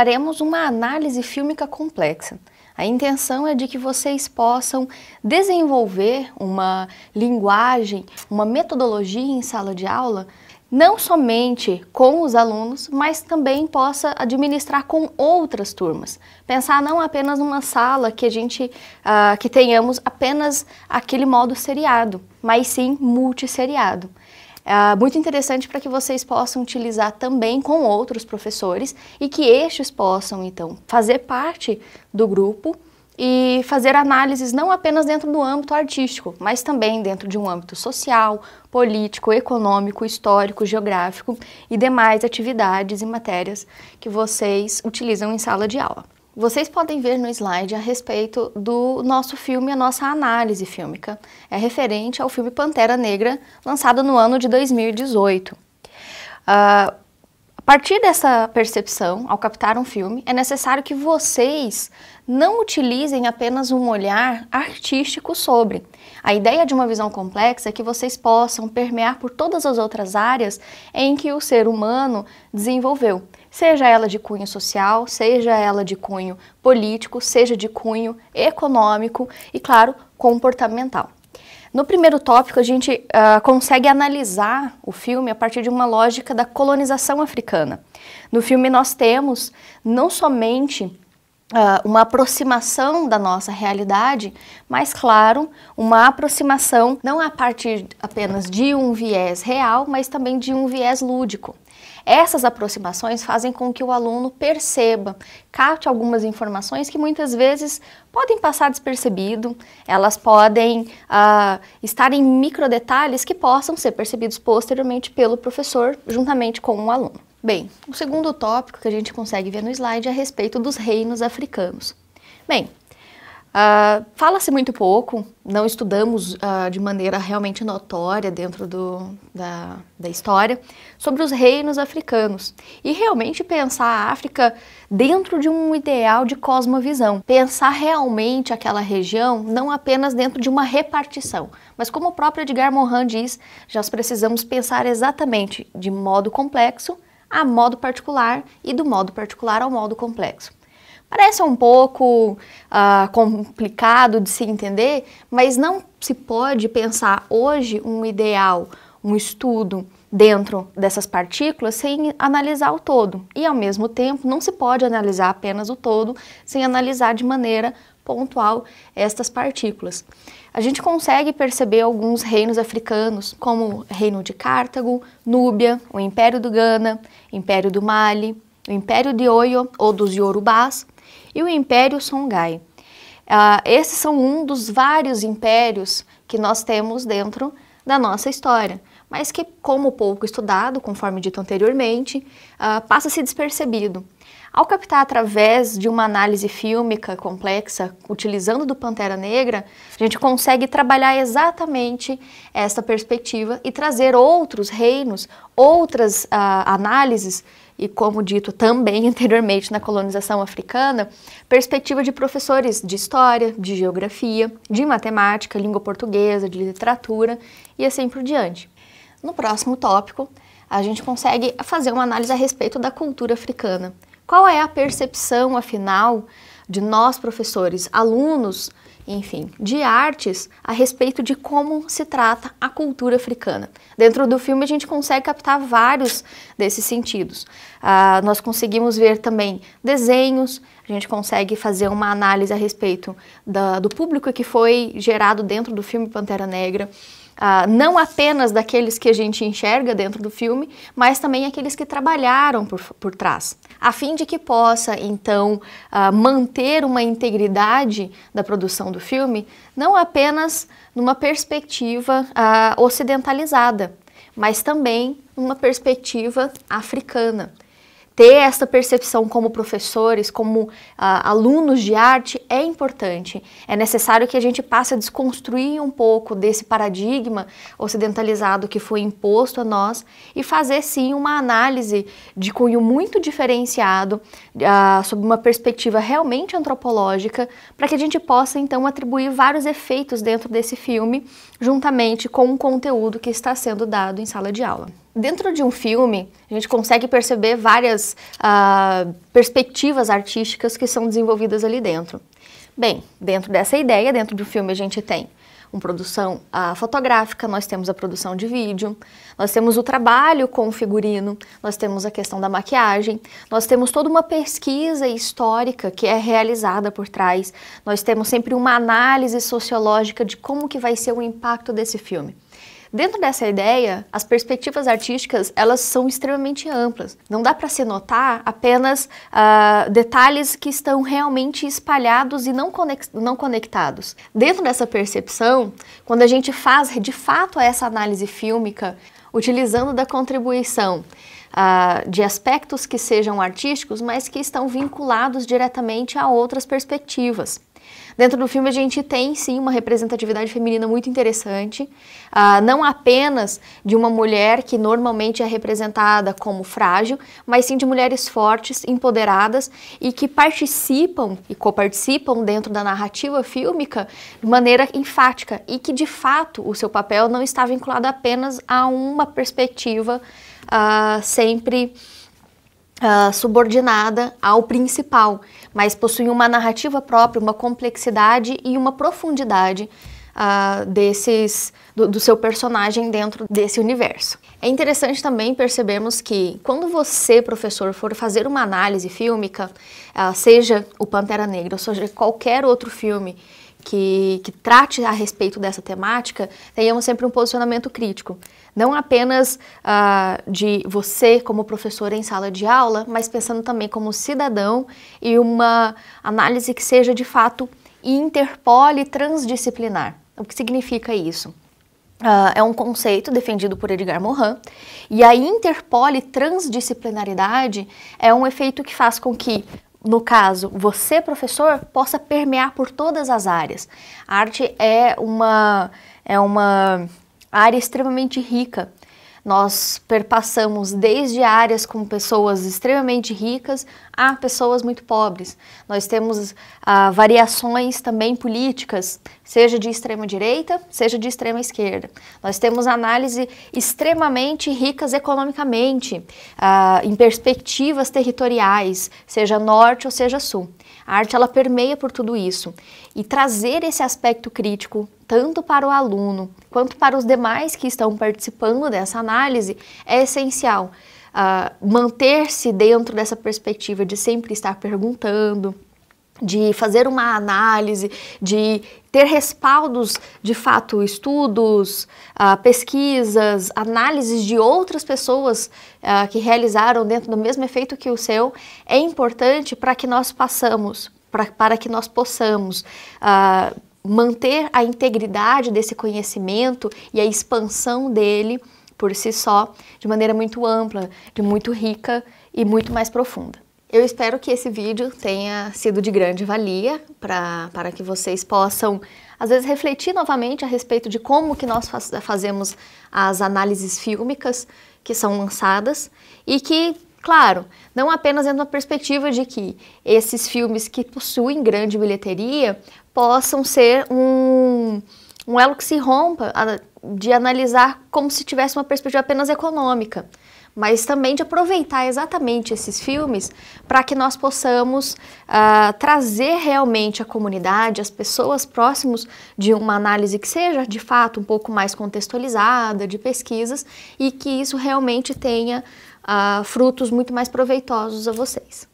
faremos uma análise fílmica complexa. A intenção é de que vocês possam desenvolver uma linguagem, uma metodologia em sala de aula não somente com os alunos, mas também possa administrar com outras turmas. Pensar não apenas numa sala que a gente uh, que tenhamos apenas aquele modo seriado, mas sim multisseriado. Uh, muito interessante para que vocês possam utilizar também com outros professores e que estes possam então fazer parte do grupo e fazer análises não apenas dentro do âmbito artístico, mas também dentro de um âmbito social, político, econômico, histórico, geográfico e demais atividades e matérias que vocês utilizam em sala de aula. Vocês podem ver no slide a respeito do nosso filme, a nossa análise fílmica. É referente ao filme Pantera Negra, lançado no ano de 2018. Uh, a partir dessa percepção, ao captar um filme, é necessário que vocês não utilizem apenas um olhar artístico sobre. A ideia de uma visão complexa é que vocês possam permear por todas as outras áreas em que o ser humano desenvolveu, seja ela de cunho social, seja ela de cunho político, seja de cunho econômico e, claro, comportamental. No primeiro tópico, a gente uh, consegue analisar o filme a partir de uma lógica da colonização africana. No filme, nós temos não somente uh, uma aproximação da nossa realidade, mas, claro, uma aproximação não a partir apenas de um viés real, mas também de um viés lúdico. Essas aproximações fazem com que o aluno perceba, capte algumas informações que muitas vezes podem passar despercebido, elas podem uh, estar em micro detalhes que possam ser percebidos posteriormente pelo professor juntamente com o aluno. Bem, o segundo tópico que a gente consegue ver no slide é a respeito dos reinos africanos. Bem, Uh, Fala-se muito pouco, não estudamos uh, de maneira realmente notória dentro do, da, da história sobre os reinos africanos. E realmente pensar a África dentro de um ideal de cosmovisão, pensar realmente aquela região não apenas dentro de uma repartição, mas como o próprio Edgar Morin diz, já precisamos pensar exatamente de modo complexo a modo particular e do modo particular ao modo complexo. Parece um pouco uh, complicado de se entender, mas não se pode pensar hoje um ideal, um estudo dentro dessas partículas sem analisar o todo. E ao mesmo tempo, não se pode analisar apenas o todo sem analisar de maneira pontual estas partículas. A gente consegue perceber alguns reinos africanos, como o Reino de Cartago, Núbia, o Império do Ghana, Império do Mali, o Império de Oyo ou dos Yorubás, e o Império Songhai. Uh, esses são um dos vários impérios que nós temos dentro da nossa história, mas que, como pouco estudado, conforme dito anteriormente, uh, passa-se despercebido. Ao captar através de uma análise fílmica complexa, utilizando do Pantera Negra, a gente consegue trabalhar exatamente essa perspectiva e trazer outros reinos, outras uh, análises e, como dito também anteriormente na colonização africana, perspectiva de professores de história, de geografia, de matemática, língua portuguesa, de literatura e assim por diante. No próximo tópico, a gente consegue fazer uma análise a respeito da cultura africana. Qual é a percepção, afinal, de nós professores, alunos, enfim, de artes a respeito de como se trata a cultura africana. Dentro do filme a gente consegue captar vários desses sentidos. Uh, nós conseguimos ver também desenhos, a gente consegue fazer uma análise a respeito da, do público que foi gerado dentro do filme Pantera Negra. Uh, não apenas daqueles que a gente enxerga dentro do filme, mas também aqueles que trabalharam por, por trás, a fim de que possa, então, uh, manter uma integridade da produção do filme, não apenas numa perspectiva uh, ocidentalizada, mas também numa perspectiva africana ter essa percepção como professores, como uh, alunos de arte é importante. É necessário que a gente passe a desconstruir um pouco desse paradigma ocidentalizado que foi imposto a nós e fazer sim uma análise de cunho muito diferenciado, uh, sob uma perspectiva realmente antropológica, para que a gente possa então atribuir vários efeitos dentro desse filme, juntamente com o conteúdo que está sendo dado em sala de aula. Dentro de um filme, a gente consegue perceber várias uh, perspectivas artísticas que são desenvolvidas ali dentro. Bem, dentro dessa ideia, dentro do filme a gente tem uma produção uh, fotográfica, nós temos a produção de vídeo, nós temos o trabalho com o figurino, nós temos a questão da maquiagem, nós temos toda uma pesquisa histórica que é realizada por trás, nós temos sempre uma análise sociológica de como que vai ser o impacto desse filme. Dentro dessa ideia, as perspectivas artísticas elas são extremamente amplas. Não dá para se notar apenas uh, detalhes que estão realmente espalhados e não, não conectados. Dentro dessa percepção, quando a gente faz de fato essa análise fílmica, utilizando da contribuição Uh, de aspectos que sejam artísticos, mas que estão vinculados diretamente a outras perspectivas. Dentro do filme a gente tem sim uma representatividade feminina muito interessante, uh, não apenas de uma mulher que normalmente é representada como frágil, mas sim de mulheres fortes, empoderadas e que participam e coparticipam dentro da narrativa fílmica de maneira enfática e que de fato o seu papel não está vinculado apenas a uma perspectiva uh, sempre uh, subordinada ao principal, mas possui uma narrativa própria, uma complexidade e uma profundidade uh, desses do, do, seu personagem dentro desse universo. É interessante também percebermos que quando você, professor, for fazer uma análise fílmica, uh, seja o Pantera Negra, seja qualquer outro filme que, que trate a respeito dessa temática, tenhamos sempre um posicionamento crítico. Não apenas uh, de você como professor em sala de aula, mas pensando também como cidadão e uma análise que seja de fato interpole transdisciplinar. O que significa isso? Uh, é um conceito defendido por Edgar Morin, e a interpole transdisciplinaridade é um efeito que faz com que no caso, você, professor, possa permear por todas as áreas. A arte é uma, é uma área extremamente rica. Nós perpassamos desde áreas com pessoas extremamente ricas a pessoas muito pobres. Nós temos ah, variações também políticas, seja de extrema direita, seja de extrema esquerda. Nós temos análise extremamente ricas economicamente, ah, em perspectivas territoriais, seja norte ou seja sul. A arte ela permeia por tudo isso e trazer esse aspecto crítico tanto para o aluno quanto para os demais que estão participando dessa análise é essencial. Uh, Manter-se dentro dessa perspectiva de sempre estar perguntando, de fazer uma análise, de ter respaldos, de fato, estudos, uh, pesquisas, análises de outras pessoas uh, que realizaram dentro do mesmo efeito que o seu, é importante para que nós passamos, pra, para que nós possamos uh, manter a integridade desse conhecimento e a expansão dele por si só, de maneira muito ampla, de muito rica e muito mais profunda. Eu espero que esse vídeo tenha sido de grande valia pra, para que vocês possam, às vezes, refletir novamente a respeito de como que nós faz, fazemos as análises fílmicas que são lançadas e que Claro, não apenas dentro da perspectiva de que esses filmes que possuem grande bilheteria possam ser um, um elo que se rompa de analisar como se tivesse uma perspectiva apenas econômica, mas também de aproveitar exatamente esses filmes para que nós possamos uh, trazer realmente a comunidade, as pessoas próximos de uma análise que seja de fato um pouco mais contextualizada, de pesquisas, e que isso realmente tenha uh, frutos muito mais proveitosos a vocês.